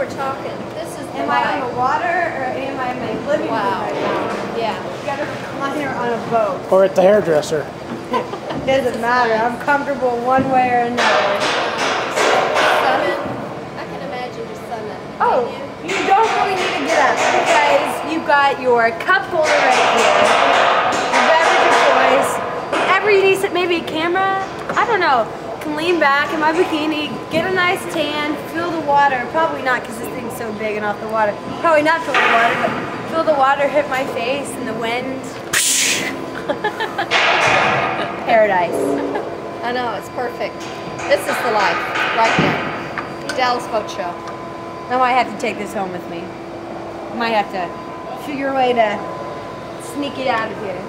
we're talking. This is Am I on life. the water or am I in my living room Wow. right now? Yeah. You got a recliner on a boat. Or at the hairdresser. it Doesn't matter. I'm comfortable one way or another. Sunning. I can imagine oh, you sunning. Oh, Can you don't really need to get up because you've got your cup holder right here, your beverage of choice. Whenever you need some, maybe a camera, I don't know, can lean back in my bikini, get a nice tan, feel the water. Probably not because this thing's so big and off the water. Probably not feel the water, but feel the water hit my face and the wind. Paradise. I know, it's perfect. This is the life, right here. Dallas Boat Show. I might have to take this home with me. Might have to figure a way to sneak it out of here.